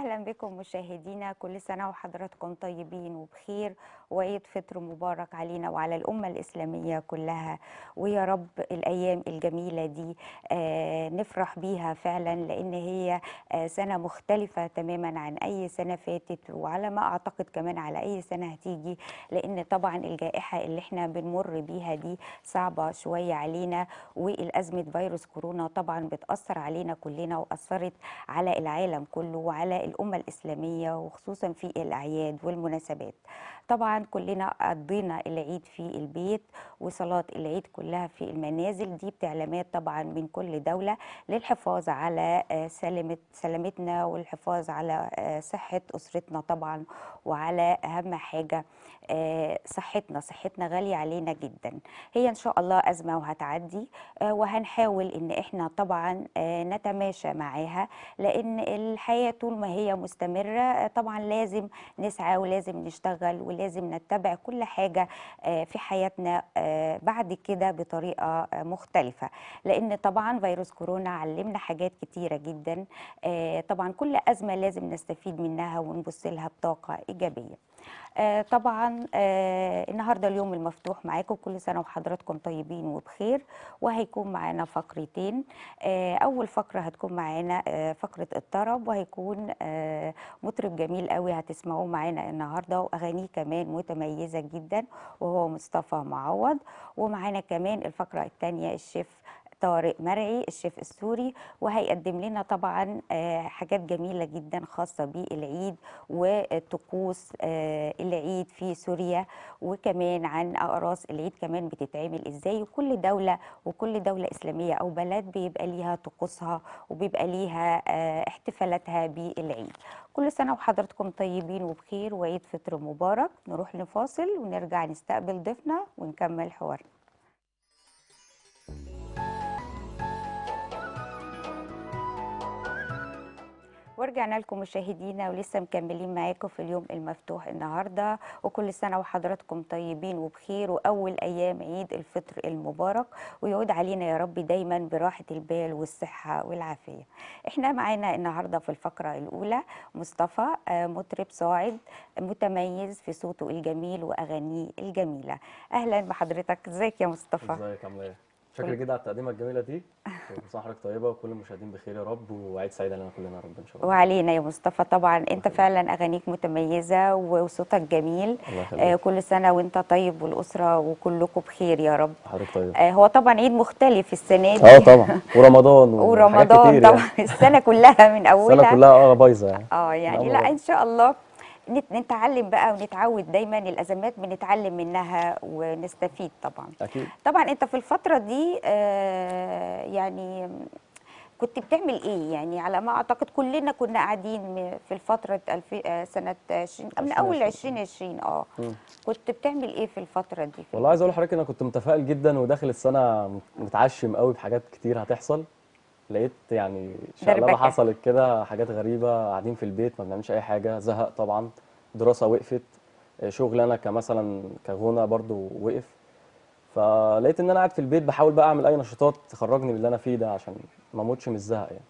أهلا بكم مشاهدينا كل سنة وحضراتكم طيبين وبخير وعيد فطر مبارك علينا وعلى الأمة الإسلامية كلها. ويا رب الأيام الجميلة دي آه، نفرح بيها فعلا لأن هي آه، سنة مختلفة تماما عن أي سنة فاتت وعلى ما أعتقد كمان على أي سنة هتيجي لأن طبعا الجائحة اللي إحنا بنمر بيها دي صعبة شوية علينا والأزمة فيروس كورونا طبعا بتأثر علينا كلنا وأثرت على العالم كله وعلى الأمة الإسلامية وخصوصا في الأعياد والمناسبات. طبعا كلنا قضينا العيد في البيت وصلاة العيد كلها في المنازل. دي بتعليمات طبعا من كل دولة للحفاظ على آه، سلامتنا والحفاظ على آه، صحة أسرتنا طبعا وعلى أهم حاجة آه، صحتنا. صحتنا غالية علينا جدا. هي إن شاء الله أزمة وهتعدي وهنحاول إن إحنا طبعا نتماشى معاها لأن الحياة طول ما هي مستمرة طبعا لازم نسعى ولازم نشتغل ولازم نتبع كل حاجة آه، في حياتنا آه، بعد كده بطريقة آه، مختلفة. لأن طبعا فيروس كورونا علمنا حاجات كتيرة جدا طبعا كل أزمة لازم نستفيد منها ونبص لها بطاقة إيجابية. طبعا آه، النهارده اليوم المفتوح معاكم. كل سنة وحضراتكم طيبين وبخير وهيكون معانا فقرتين. آه، أول فقرة هتكون معانا آه، فقرة الطرب وهيكون آه، مطرب جميل قوي هتسمعوه معانا النهارده وأغانيه كمان متميزة جدا وهو مصطفى معوض. ومعانا كمان الفقرة الثانية الشيف طارق مرعي الشيف السوري وهيقدم لنا طبعا آه، حاجات جميلة جدا خاصة بالعيد وطقوس آه، العيد في سوريا وكمان عن أقراص العيد كمان بتتعمل إزاي. وكل دولة وكل دولة إسلامية أو بلد بيبقى ليها طقوسها وبيبقى ليها آه، احتفالاتها بالعيد. كل سنة وحضراتكم طيبين وبخير وعيد فطر مبارك. نروح لفاصل ونرجع نستقبل ضيفنا ونكمل حوارنا. ورجعنا لكم مشاهدينا ولسه مكملين معاكم في اليوم المفتوح النهارده وكل سنة وحضراتكم طيبين وبخير وأول أيام عيد الفطر المبارك ويعود علينا يا رب دايما براحة البال والصحة والعافية. إحنا معانا النهارده في الفقرة الأولى مصطفى آه، مطرب صاعد متميز في صوته الجميل وأغانيه الجميلة. أهلا بحضرتك إزيك يا مصطفى؟ إزيك عامله إيه؟ شكرا جدا على التقديمة الجميلة دي؟ سنه وحضرتك طيبة وكل المشاهدين بخير يا رب وعيد سعيد علينا كلنا يا رب إن شاء الله. وعلينا يا مصطفى طبعا. أنت. فعلا أغانيك متميزة وصوتك جميل. الله آه، كل سنة وأنت طيب والأسرة وكلكم بخير يا رب. حضرتك طيب آه، هو طبعا عيد مختلف السنة دي. آه طبعا. ورمضان ورمضان كتير طبعا. يعني. السنة كلها من السنة أولها. كلها آه بايظة يعني. آه يعني لا. إن شاء الله. نتعلم بقى ونتعود دايما الأزمات بنتعلم منها ونستفيد طبعا. أكيد. طبعا أنت في الفترة دي آه، يعني كنت بتعمل إيه؟ يعني على ما أعتقد كلنا كنا قاعدين في الفترة الف... آه، سنة 20 من أول 2020. 2020 آه. كنت بتعمل إيه في الفترة دي؟ والله عايز أقول لحضرتك إن أنا كنت متفائل جدا وداخل السنة متعشم قوي بحاجات كتير هتحصل. لقيت يعني دربكة. حصلت كده حاجات غريبة قاعدين في البيت ما بنعملش أي حاجة زهق طبعا دراسة وقفت شغل أنا كمثلا كغنى برضو وقف فلقيت إن أنا قاعد في البيت بحاول بقى أعمل أي نشاطات تخرجني من اللي أنا فيه ده عشان ما اموتش من الزهق يعني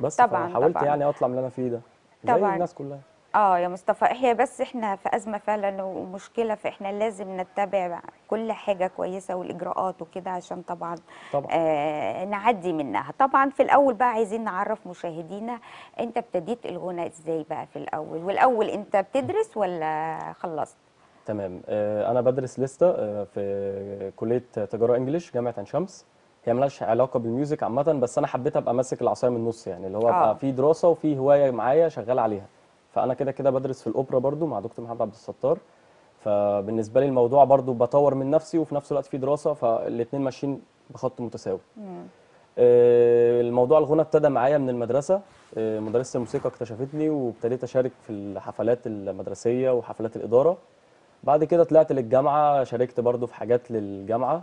بس طبعاً، حاولت طبعاً. يعني أطلع من اللي أنا فيه ده زي طبعاً. الناس كلها آه يا مصطفى هي بس إحنا في أزمة فعلا ومشكلة فإحنا لازم نتبع كل حاجة كويسة والإجراءات وكده عشان طبعا طبعا. آه نعدي منها. طبعا في الأول بقى عايزين نعرف مشاهدينا أنت ابتديت الغنى إزاي بقى في الأول؟ والأول أنت بتدرس ولا خلصت؟ تمام آه، أنا بدرس لسه آه، في كلية تجارة إنجليش جامعة عين شمس. هي ملهاش علاقة بالميوزك عامة بس أنا حبيت أبقى ماسك العصاية من النص يعني اللي هو آه. ابقى في دراسة وفي هواية معايا شغال عليها. فأنا كده كده بدرس في الأوبرا برضو مع دكتور محمد عبد الستار. فبالنسبة لي الموضوع برضو بطور من نفسي وفي نفس الوقت في دراسة فالاثنين ماشيين بخط متساوي. آه، الموضوع الغنى ابتدى معايا من المدرسة. آه، مدرسة الموسيقى اكتشفتني وابتديت أشارك في الحفلات المدرسية وحفلات الإدارة. بعد كده طلعت للجامعة شاركت برضو في حاجات للجامعة.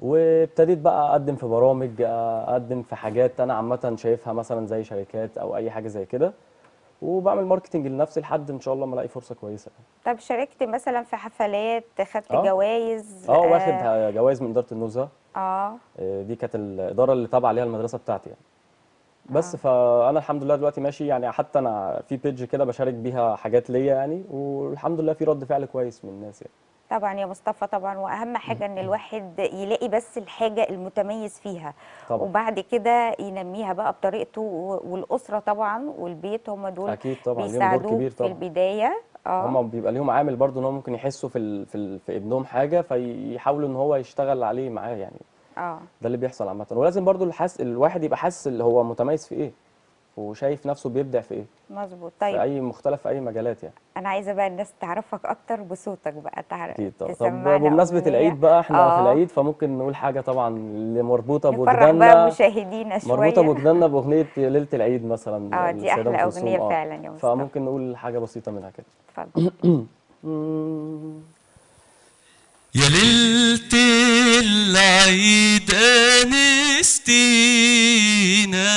وابتديت بقى أقدم في برامج أقدم في حاجات أنا عامة شايفها مثلا زي شركات أو أي حاجة زي كده. وبعمل marketing لنفسي لحد إن شاء الله ما ألاقي فرصة كويسة. طب شاركت مثلا في حفلات خدت آه. جوائز آه واخد جوائز من إدارة النزهة. آه. آه، دي كانت الإدارة اللي تابعة ليها المدرسة بتاعتي يعني. بس فأنا الحمد لله دلوقتي ماشي يعني حتى أنا في page كده بشارك بيها حاجات ليا يعني والحمد لله في رد فعل كويس من الناس يعني. طبعا يا مصطفى طبعا وأهم حاجة إن الواحد يلاقي بس الحاجة المتميز فيها. طبعا. وبعد كده ينميها بقى بطريقته والأسرة طبعا والبيت هم دول أكيد طبعا بيساعدوك كبير في طبعا. البداية. آه. هما بيبقى ليهم عامل برضو إن هم ممكن يحسوا في ال... في, ال... في ابنهم حاجة فيحاولوا إن هو يشتغل عليه معاه يعني. آه. ده اللي بيحصل عامه. ولازم برضو الحس... الواحد يبقى حاسس اللي هو متميز في إيه. وشايف نفسه بيبدع في إيه؟ مظبوط. في طيب. أي مختلف في أي مجالات يعني. أنا عايزة بقى الناس تعرفك أكتر بصوتك بقى تعرف أكيد طبعا. طب تسمعنا بمناسبة أغنية. العيد بقى إحنا في آه. العيد فممكن نقول حاجة طبعا اللي مربوطه نفرح بقى بوجداننا. مشاهدينا شوية. مربوطة بوجداننا بأغنية ليلة العيد مثلا آه دي أحلى. أغنية آه. فعلا يا مصطفى. فممكن نقول حاجة بسيطة منها كده. اتفضل. يا ليلة العيد أنستينا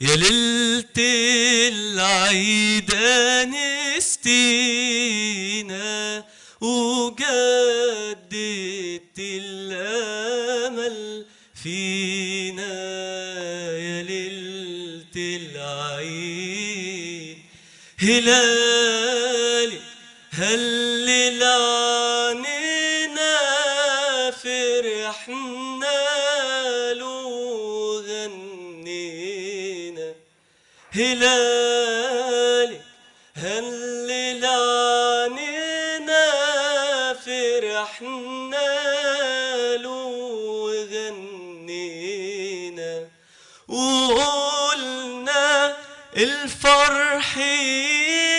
يا ليلة العيد أنستينا وجددت الأمل فينا. يا ليلة العيد هلالي هلل عنينا هلالي هلل عنينا فرحنا له غنينا وقلنا الفرح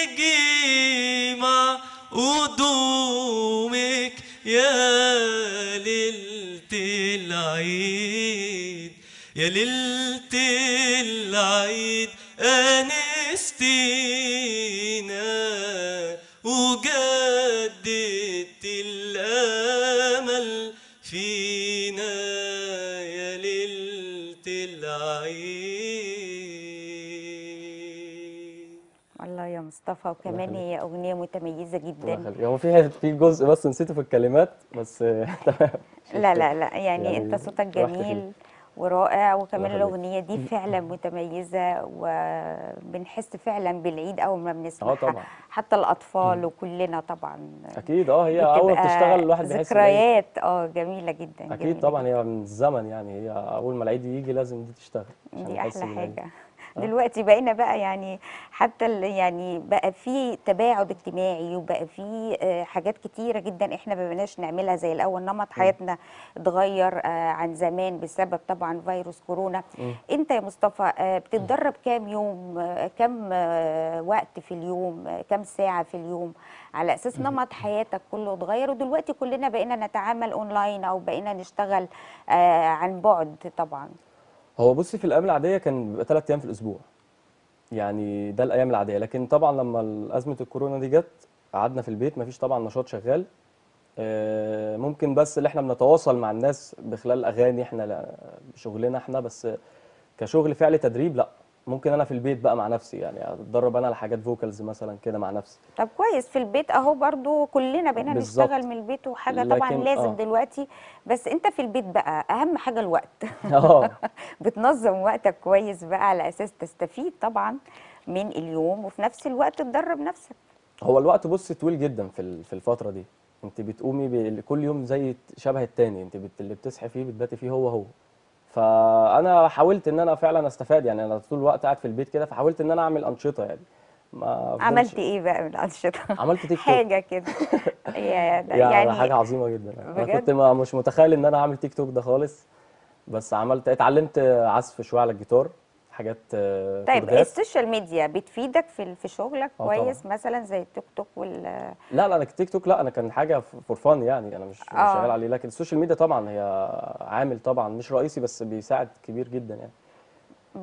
يجي مع قدومك يا ليلة العيد يا ليلة العيد. ليلة العيد والله يا مصطفى وكمان. هي أغنية متميزة الله جدا. هو في في جزء بس نسيته في الكلمات بس تمام لا. لا لا يعني, يعني أنت صوتك جميل ورائع وكمان. الأغنية دي فعلا متميزة وبنحس فعلا بالعيد أول ما بنسمعها طبعا. حتى الأطفال وكلنا طبعا أكيد آه هي أول ما بتبقى تشتغل الواحد بيحس. ذكريات آه جميلة جدا أكيد جميلة طبعا هي من الزمن يعني هي أول ما العيد يجي لازم دي تشتغل دي أحلى. حاجة دلوقتي بقينا بقى يعني حتى يعني بقى في تباعد اجتماعي وبقى في آه، حاجات كتيرة جدا إحنا ما بقيناش نعملها زي الأول. نمط حياتنا اتغير آه، عن زمان بسبب طبعا فيروس كورونا. أنت يا مصطفى آه، بتتدرب كام يوم؟ آه، كام آه، وقت في اليوم؟ آه، كام ساعة في اليوم؟ على أساس نمط حياتك كله اتغير. ودلوقتي كلنا بقينا نتعامل أونلاين أو بقينا نشتغل آه، عن بعد طبعا. هو بصي في الأيام العادية كان بيبقى ثلاث أيام في الأسبوع. يعني ده الأيام العادية. لكن طبعا لما أزمة الكورونا دي جت قعدنا في البيت مفيش طبعا نشاط شغال. آه، ممكن بس اللي إحنا بنتواصل مع الناس بخلال أغاني إحنا بشغلنا إحنا بس كشغل فعلي تدريب لأ. ممكن أنا في البيت بقى مع نفسي يعني أتدرب أنا على حاجات فوكالز مثلا كده مع نفسي. طب كويس في البيت أهو برضو كلنا بقينا. نشتغل من البيت وحاجة طبعا لازم آه. دلوقتي. بس أنت في البيت بقى أهم حاجة الوقت. آه. بتنظم وقتك كويس بقى على أساس تستفيد طبعا من اليوم وفي نفس الوقت تدرب نفسك. هو الوقت بص طويل جدا في في الفترة دي. أنت بتقومي كل يوم زي شبه التاني. أنت. اللي بتصحي فيه بتباتي فيه هو هو. فأنا حاولت إن أنا فعلا أستفاد يعني أنا طول الوقت قاعد في البيت كده فحاولت إن أنا أعمل أنشطة يعني. ما عملت إيه بقى من الأنشطة؟ عملت تيك توك. حاجة كده. يعني, يعني حاجة عظيمة جدا. أنا؟ كنت ما مش متخيل إن أنا اعمل تيك توك ده خالص بس عملت اتعلمت عزف شوية على الجيتار. حاجات آه، طيب كوردات. ال social media بتفيدك في في شغلك آه طبعاً. كويس مثلا زي التيك توك وال لا لا أنا التيك توك لا أنا كان حاجة for fun يعني أنا مش مش آه. شغال عليه لكن ال social media طبعا هي عامل طبعا مش رئيسي بس بيساعد كبير جدا يعني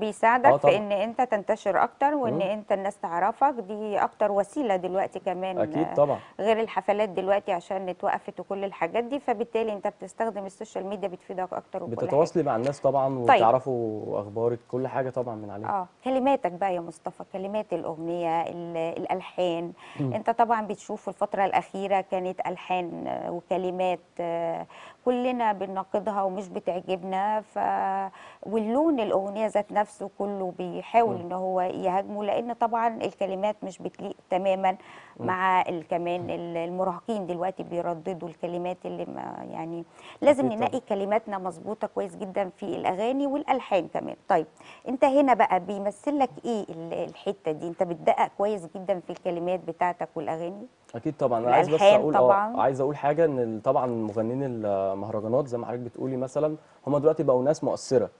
بيساعدك آه في. إن أنت تنتشر أكتر وإن مم. أنت الناس تعرفك. دي أكتر وسيلة دلوقتي كمان أكيد طبعا. غير الحفلات دلوقتي عشان اتوقفت وكل الحاجات دي. فبالتالي أنت بتستخدم ال social media بتفيدك أكتر وكل بتتواصلي مع الناس طبعا طيب. وتعرفوا أخبارك كل حاجة طبعا من عليه آه. كلماتك بقى يا مصطفى كلمات الأغنية ال- الألحان. أنت طبعا بتشوف الفترة الأخيرة كانت ألحان وكلمات آه، كلنا بنناقضها ومش بتعجبنا ف واللون الأغنية ذات نفسه كله بيحاول إن هو يهاجمه لأن طبعا الكلمات مش بتليق تماما مع كمان ال- المراهقين دلوقتي بيرددوا الكلمات اللي ما يعني لازم ننقي كلماتنا مظبوطة كويس جدا في الأغاني والألحان كمان. طيب أنت هنا بقى بيمثل لك إيه ال- الحتة دي؟ أنت بتدقق كويس جدا في الكلمات بتاعتك والأغاني؟ أكيد طبعا. أنا عايز بس أقول طبعاً. آه عايز أقول حاجة إن طبعا مغنيين المهرجانات زي ما حضرتك بتقولي مثلا هم دلوقتي بقوا ناس مؤثرة.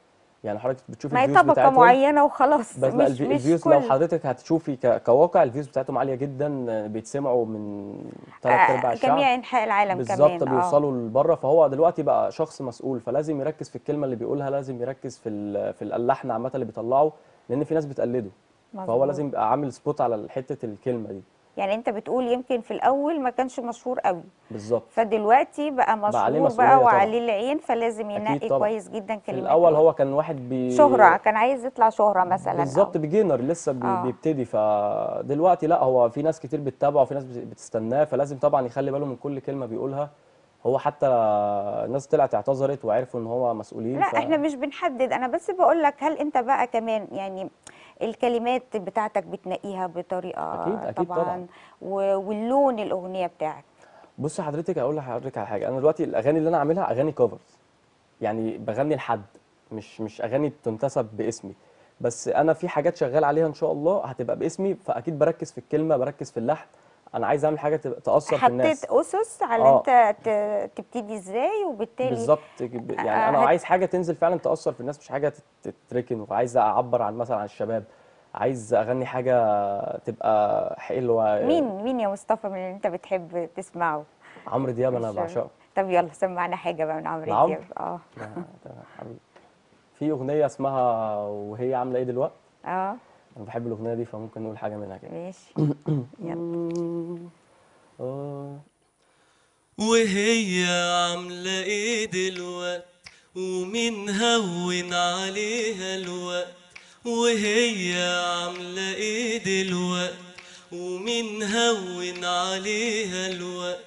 يعني حضرتك بتشوفي ما هي ال views طبقة بتاعتهم. معينة وخلاص. بس لا مش مش الفيوز لو كل. حضرتك هتشوفي كواقع ال views بتاعتهم عالية جدا آه، بيتسمعوا من ثلاث ارباع آه، الشعب جميع أنحاء العالم بالظبط كمان آه. بيوصلوا لبره. فهو دلوقتي بقى شخص مسؤول. فلازم يركز في الكلمة اللي بيقولها لازم يركز في ال- في اللحن عامة اللي بيطلعه لأن في ناس بتقلده. فهو مظبوط. لازم يبقى عامل spot على حتة الكلمة دي. يعني انت بتقول يمكن في الأول ما كانش مشهور قوي. بالظبط. فدلوقتي بقى مشهور بقى. وعليه العين فلازم ينقي. كويس جدا في كلمات الأول هو. كان واحد بي شهرة كان عايز يطلع شهرة مثلا. بالظبط beginner لسه بي... آه. بيبتدي. فدلوقتي لا هو في ناس كتير بتتابعه وفي ناس بت- بتستناه. فلازم طبعا يخلي باله من كل كلمة بيقولها. هو حتى الناس طلعت اعتذرت وعرفوا إن هو مسؤولين. لا ف... إحنا مش بنحدد. أنا بس بقول لك هل أنت بقى كمان يعني الكلمات بتاعتك بتنقيها بطريقة أكيد- أكيد طبعاً. و- واللون الأغنية بتاعك. بص حضرتك أقول لحضرتك على حاجة. أنا دلوقتي الأغاني اللي أنا عاملها أغاني كفرز يعني بغني لحد مش مش أغاني بتنتسب باسمي. بس أنا في حاجات شغال عليها إن شاء الله هتبقى باسمي فأكيد بركز في الكلمة بركز في اللحن. أنا عايز أعمل حاجة تأثر في الناس. حطيت أسس على آه. أنت تبتدي إزاي وبالتالي بالظبط يعني آه، أنا عايز حاجة تنزل فعلا تأثر في الناس مش حاجة تت- تتركن. وعايز أعبر عن مثلا عن الشباب. عايز أغني حاجة تبقى حلوة. مين مين يا مصطفى من اللي أنت بتحب تسمعه؟ عمرو دياب أنا بعشقه. طب يلا سمعنا حاجة بقى من عمرو؟ دياب. آه. في أغنية اسمها وهي عاملة إيه دلوقتي؟ آه. أنا بحب الأغنية دي فممكن نقول حاجة منها كده. ماشي. يلا. آه. وهي عاملة إيه دلوقت ومين هون عليها الوقت. وهي عاملة إيه دلوقت ومين هون عليها الوقت.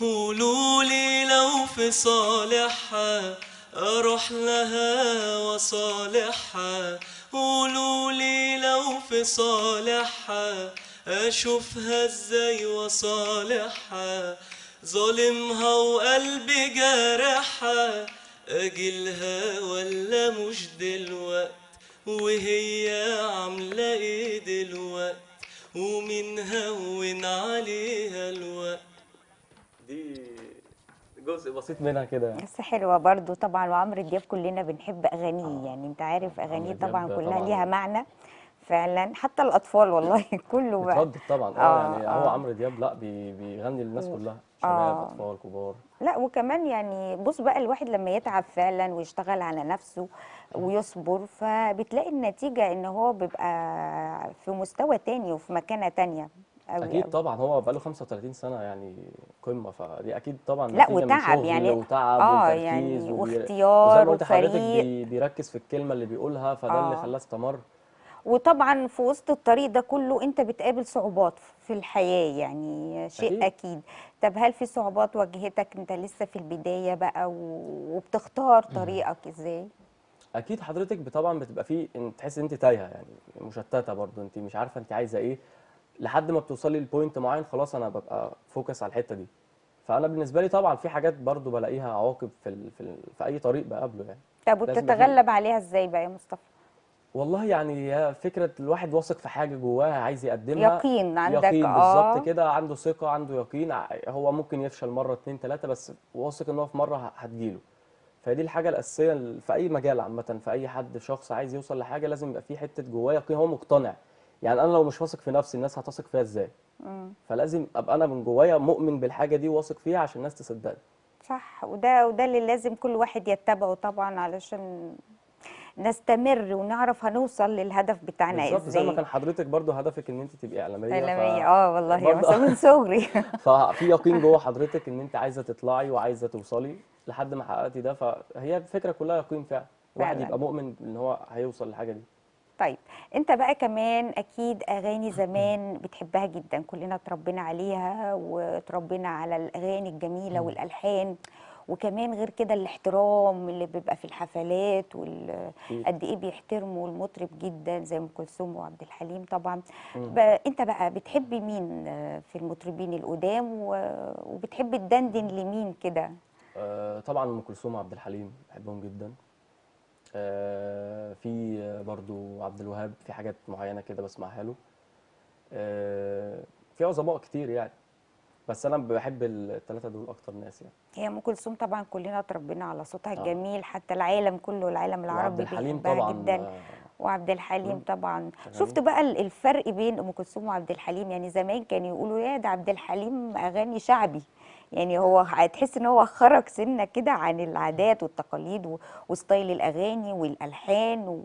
قولولي لو في صالحها أروح لها وصالحها. قولولي لو في صالحها أشوفها إزاي وصالحها ظالمها وقلبي جارحها اجيلها ولا مش دلوقت؟ وهي عاملة إيه دلوقت؟ ومين هون عليها الوقت؟ دي جزء بسيط منها كده يعني. بس حلوة برضو طبعا وعمرو دياب كلنا بنحب أغانيه يعني. أنت عارف عمرو دياب طبعا كلها طبعاً. ليها معنى فعلا. حتى الأطفال والله كله بقى. بتردد طبعا. آه آه، يعني آه. هو عمرو دياب لا بي بيغني للناس كلها. شباب آه. أطفال كبار. لا وكمان يعني بص بقى الواحد لما يتعب فعلا ويشتغل على نفسه ويصبر فبتلاقي النتيجة إن هو بيبقى في مستوى تاني وفي مكانة تانية. أوي أكيد أوي. طبعا هو بقاله 35 سنة يعني قمة فدي أكيد طبعا لا وتعب يعني وتعب آه وتركيز يعني واختيار وفريق بي بيركز في الكلمة اللي بيقولها فده اللي آه. خلاه استمر وطبعا في وسط الطريق ده كله أنت بتقابل صعوبات في الحياة يعني شيء أكيد. أكيد. طب هل في صعوبات واجهتك أنت لسه في البداية بقى وبتختار طريقك إزاي؟ أكيد حضرتك طبعا بتبقى فيه تحس إن أنت تايهة يعني مشتتة برضو أنت مش عارفة أنت عايزة إيه لحد ما بتوصلي ل point معين خلاص أنا ببقى focus على الحتة دي. فأنا بالنسبة لي طبعا في حاجات برضو بلاقيها عواقب في ال... في, ال... في أي طريق بقابله يعني. طب وتتغلب عليها إزاي بقى يا مصطفى؟ والله يعني هي فكرة الواحد واثق في حاجة جواه عايز يقدمها. يقين عندك يقين آه. بالظبط كده. عنده ثقة عنده يقين. هو ممكن يفشل مرة اتنين تلاتة بس واثق إن هو في مرة هتجيله. فدي الحاجة الأساسية ال- في أي مجال عامة في أي حد شخص عايز يوصل لحاجة لازم يبقى في حتة جواه يقين. هو مقتنع. يعني أنا لو مش واثق في نفسي الناس هتثق فيها إزاي؟ مم. فلازم أبقى أنا من جوايا مؤمن بالحاجة دي واثق فيها عشان الناس تصدقني. صح وده وده اللي لازم كل واحد يتبعه طبعا علشان نستمر ونعرف هنوصل للهدف بتاعنا بالظبط زي ما إزاي. كان حضرتك برضو هدفك إن أنت تبقي إعلامية إعلامية. ف... آه والله من صغري ففي يقين جوه حضرتك إن أنت عايزة تطلعي وعايزة توصلي لحد ما حققتي ده فهي الفكرة كلها يقين فعلا. الواحد. يبقى مؤمن إن هو هيوصل للحاجة دي. طيب انت بقى كمان أكيد اغاني زمان بتحبها جدا كلنا اتربينا عليها وتربينا على الاغاني الجميلة والألحان وكمان غير كده الاحترام اللي بيبقى في الحفلات وال. قد إيه بيحترموا المطرب جدا زي أم كلثوم وعبد الحليم طبعا. انت بقى بتحبي مين في المطربين القدام و... وبتحبي تدندن لمين كده آه، طبعا أم كلثوم وعبد الحليم بحبهم جدا في برضو عبد الوهاب في حاجات معينة كده بسمعها له. آه، في عظماء كتير يعني. بس أنا بحب الثلاثه دول أكتر ناس يعني. هي أم كلثوم طبعا كلنا اتربينا على صوتها آه. الجميل حتى العالم كله العالم العربي بيحبها جدا. آه، وعبد الحليم مم. طبعا. شفت بقى ال- الفرق بين أم كلثوم وعبد الحليم؟ يعني زمان كانوا يقولوا يا ده عبد الحليم أغاني شعبي. يعني هو هتحس إن هو خرج سنة كده عن العادات والتقاليد وستايل الأغاني والألحان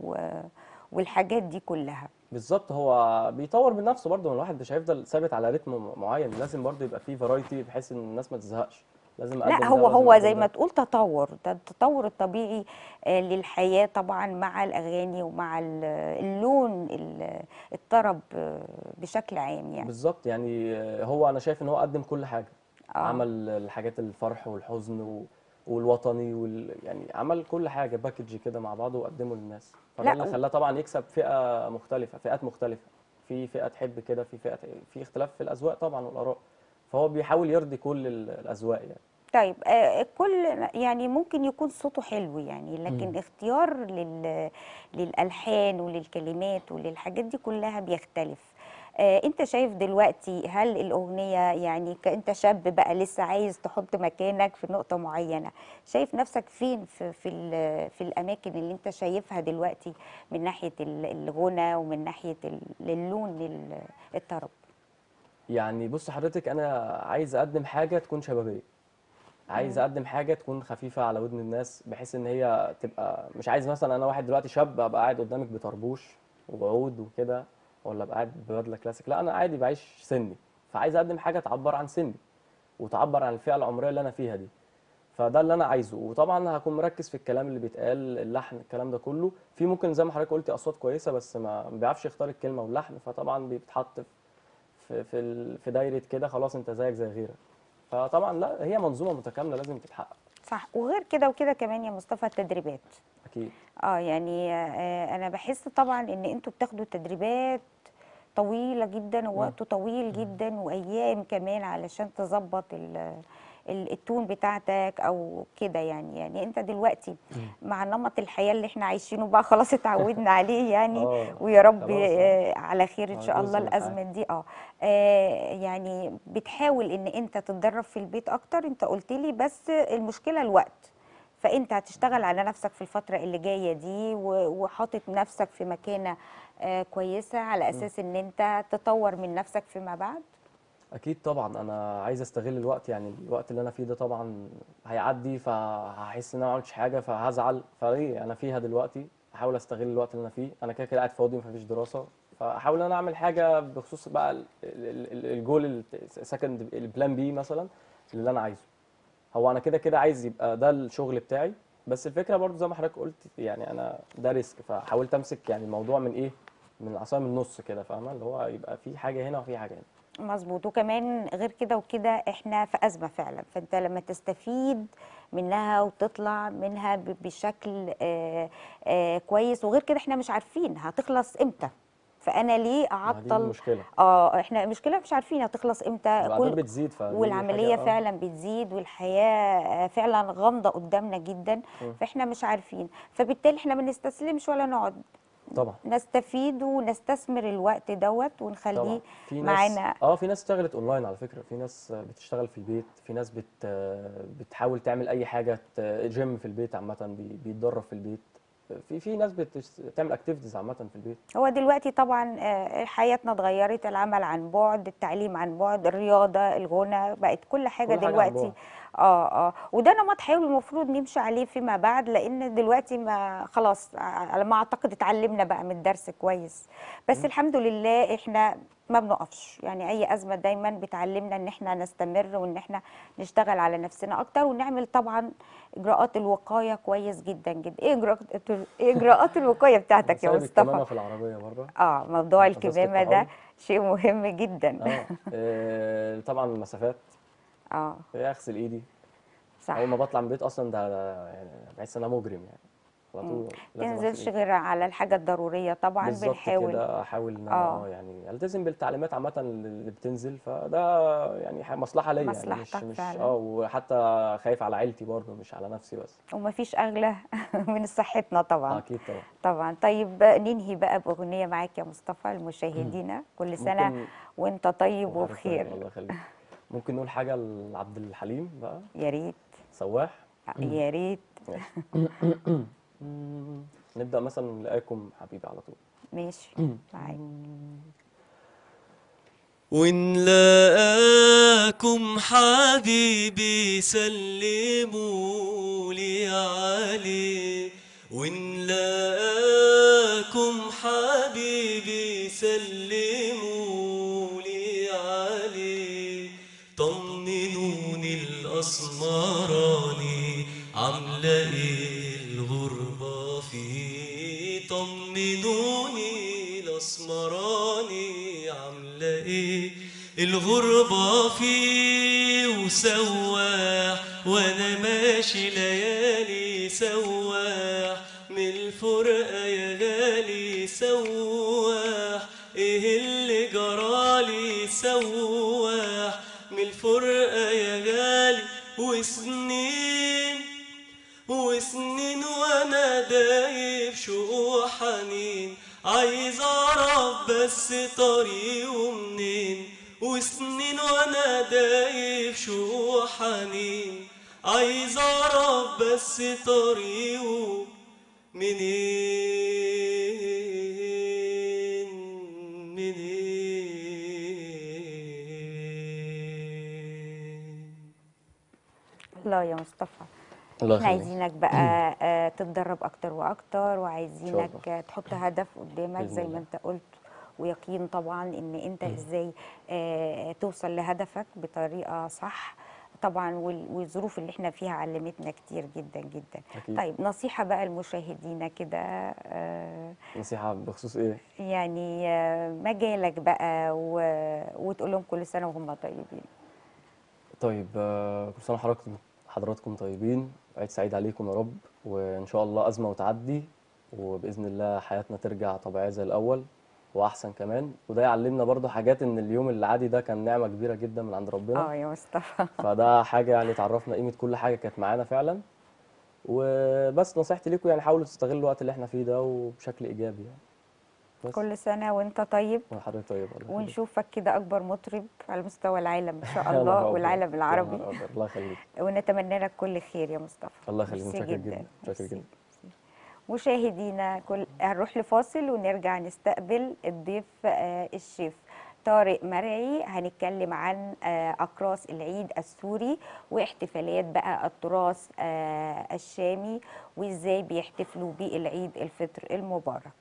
والحاجات دي كلها. بالظبط هو بيطور من نفسه برضه الواحد مش هيفضل ثابت على رتم معين لازم برضه يبقى فيه فرايتي بحيث إن الناس ما تزهقش. لازم لا هو هو زي. ما تقول تطور ده التطور الطبيعي آه، للحياة طبعا مع الأغاني ومع ال- اللون ال- الطرب آه، بشكل عام يعني. بالظبط يعني آه، هو أنا شايف إن هو قدم كل حاجة. آه. عمل الحاجات الفرح والحزن و... والوطني وال... يعني عمل كل حاجة باكج كده مع بعضه وقدمه للناس. فده اللي خلاه طبعا يكسب فئة مختلفة فئات مختلفة. في فئة تحب كده في فئة في اختلاف في الأذواق طبعا والآراء. فهو بيحاول يرضي كل ال- الأذواق يعني. طيب آه، كل يعني ممكن يكون صوته حلو يعني لكن مم. اختيار لل للألحان وللكلمات وللحاجات دي كلها بيختلف. آه، انت شايف دلوقتي هل الأغنية يعني كأنت شاب بقى لسه عايز تحط مكانك في نقطة معينة شايف نفسك فين في في في الأماكن اللي انت شايفها دلوقتي من ناحية ال- الغنى ومن ناحية ال- اللون ال- الطرب؟ يعني بص حضرتك أنا عايز أقدم حاجة تكون شبابية عايز أقدم حاجة تكون خفيفة على ودن الناس بحيث إن هي تبقى مش عايز مثلا أنا واحد دلوقتي شاب أبقى قاعد قدامك بطربوش وعود وكده. ولا ابقى قاعد ببدله كلاسيك؟ لا أنا عادي بعيش سني. فعايز اقدم حاجة تعبر عن سني وتعبر عن الفئه العمريه اللي أنا فيها دي. فده اللي أنا عايزه. وطبعا هكون مركز في الكلام اللي بيتقال اللحن الكلام ده كله. في ممكن زي ما حضرتك قلتي اصوات كويسه بس ما بيعرفش يختار الكلمة واللحن. فطبعا بيتحط في في في دايرة كده خلاص انت زيك زي غيرك. فطبعا لا هي منظومة متكاملة لازم تتحقق. صح. وغير كده وكده كمان يا مصطفى التدريبات. أكيد. آه يعني آه أنا بحس طبعا إن أنتوا بتاخدوا تدريبات طويلة جدا ووقت طويل جدا وأيام كمان علشان تظبط ال- ال- التون بتاعتك أو كده يعني. يعني أنت دلوقتي مع نمط الحياة اللي إحنا عايشينه بقى خلاص اتعودنا عليه يعني. آه، ويا رب آه. على خير إن آه، شاء الله الأزمة دي. آه آه، يعني بتحاول إن أنت تتدرب في البيت أكتر. أنت قلت لي بس المشكلة الوقت. فأنت هتشتغل على نفسك في الفترة اللي جاية دي وحاطط نفسك في مكانة آه، كويسة على أساس إن أنت تطور من نفسك فيما بعد؟ أكيد طبعا. أنا عايز أستغل الوقت يعني الوقت اللي أنا فيه ده طبعا هيعدي فهحس إن أنا ما عملتش حاجة فهزعل. فليه؟ أنا فيها دلوقتي. احاول أستغل الوقت اللي أنا فيه. أنا كده كده قاعد فاضي مفيش دراسة. فاحاول إن أنا أعمل حاجة بخصوص بقى ال- ال- ال- ال goal ال second ال plan B مثلا اللي أنا عايزه. هو أنا كده كده عايز يبقى ده الشغل بتاعي. بس الفكرة برضو زي ما حضرتك قلت يعني أنا ده risk فحاولت أمسك يعني الموضوع من إيه؟ من العصايه من النص كده فاهمة؟ اللي هو يبقى في حاجة هنا وفي حاجة هنا. مظبوط. وكمان غير كده وكده إحنا في أزمة فعلا. فأنت لما تستفيد منها وتطلع منها بشكل آه آه كويس وغير كده إحنا مش عارفين هتخلص إمتى. فأنا ليه أعطل؟ آه إحنا المشكلة مش عارفين هتخلص إمتى. الاعداد بتزيد والعملية آه. فعلا بتزيد والحياة فعلا غامضة قدامنا جدا مم. فإحنا مش عارفين. فبالتالي إحنا ما نستسلمش ولا نقعد. طبعا. نستفيد ونستثمر الوقت دوت ونخليه معانا. آه في ناس اشتغلت أونلاين على فكرة. في ناس بتشتغل في البيت. في ناس بت بتحاول تعمل أي حاجة. جيم في البيت عامة بي- بيتدرب في البيت. في في ناس بتعمل activities عامة في البيت هو دلوقتي طبعا آه، حياتنا اتغيرت العمل عن بعد التعليم عن بعد الرياضة الغنا بقت كل حاجة كل حاجة دلوقتي. آه آه. وده نمط حيوي المفروض نمشي عليه فيما بعد لأن دلوقتي ما خلاص على ما أعتقد اتعلمنا بقى من الدرس كويس. بس الحمد لله إحنا ما بنقفش. يعني أي أزمة دايما بتعلمنا إن إحنا نستمر وإن إحنا نشتغل على نفسنا أكتر ونعمل طبعا إجراءات الوقاية كويس جدا جدا. إيه إجراءات إيه إجراءات الوقاية بتاعتك يا مصطفى؟ في العربية بره آه موضوع الكمامة ده. شيء مهم جدا. آه آه، طبعا المسافات. آه. اغسل ايدي صح. أول ما بطلع من البيت أصلا ده يعني بحس إن أنا مجرم يعني. على طول تنزلش. غير على الحاجة الضرورية طبعا بالظبط بنحاول. كده أحاول إن أنا آه. آه يعني ألتزم بالتعليمات عامة اللي بتنزل فده يعني مصلحة ليا يعني مش مش. آه وحتى خايف على عيلتي برضه مش على نفسي بس. ومفيش أغلى من صحتنا طبعا. أكيد طبعا. طبعا. طيب ننهي بقى بأغنية معاك يا مصطفى لمشاهدينا كل سنة ممكن وأنت طيب وحضرتك وبخير. الله يخليك. ممكن نقول حاجة لعبد الحليم بقى. يا ريت. سواح. يا ريت. نبدأ مثلا نلاقيكم حبيبي على طول. ماشي. معاك. ونلاقاكم حبيبي سلموا لي عليه. ونلاقاكم حبيبي سلموا الأسمراني عاملة إيه الغربة فيه طمنوني الأسمراني عاملة إيه الغربة فيه وسواح وأنا ماشي ليالي سواح من الفرقة يا غالي سواح. وسنين وسنين وأنا دايب شوق حنين. عايز أعرف بس طريقه منين وسنين وأنا دايب شوق حنين. عايز أعرف بس طريقه منين الله يا مصطفى الله إحنا عايزينك بقى آه، تتدرب أكتر وأكتر وعايزينك تحط هدف قدامك زي ما. أنت قلت ويقين طبعا إن أنت إزاي آه، توصل لهدفك بطريقة صح. طبعا وال- والظروف اللي إحنا فيها علمتنا كتير جدا جدا. أكيد. طيب نصيحة بقى لمشاهدينا كده آه، نصيحة بخصوص إيه؟ يعني آه، مجالك بقى و- وتقول لهم كل سنة وهم طيبين؟ طيب آه، كل سنة وحضراتكم حضراتكم طيبين عيد سعيد عليكم يا رب وإن شاء الله أزمة وتعدي وبإذن الله حياتنا ترجع طبيعية زي الأول وأحسن كمان. وده يعلمنا برضو حاجات إن اليوم العادي ده كان نعمة كبيرة جدا من عند ربنا. آه يا مصطفى. فده حاجة يعني تعرفنا قيمة كل حاجة كانت معانا فعلا. وبس نصيحتي ليكم يعني حاولوا تستغلوا الوقت اللي إحنا فيه ده وبشكل إيجابي يعني. بس. كل سنة وانت طيب. وحضرتك طيب الله. ونشوفك كده أكبر مطرب على مستوى العالم إن شاء الله والعالم العربي. الله يخليك. ونتمنى لك كل خير يا مصطفى. الله يخليك. متشكر جدا. متشكر. جدا. مشاهدينا كل هنروح لفاصل ونرجع نستقبل الضيف آه، الشيف طارق مرعي. هنتكلم عن آه، أقراص العيد السوري واحتفالات بقى التراث آه، الشامي وإزاي بيحتفلوا بالعيد الفطر المبارك.